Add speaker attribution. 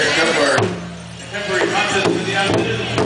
Speaker 1: contemporary contemporary punches for the afternoon.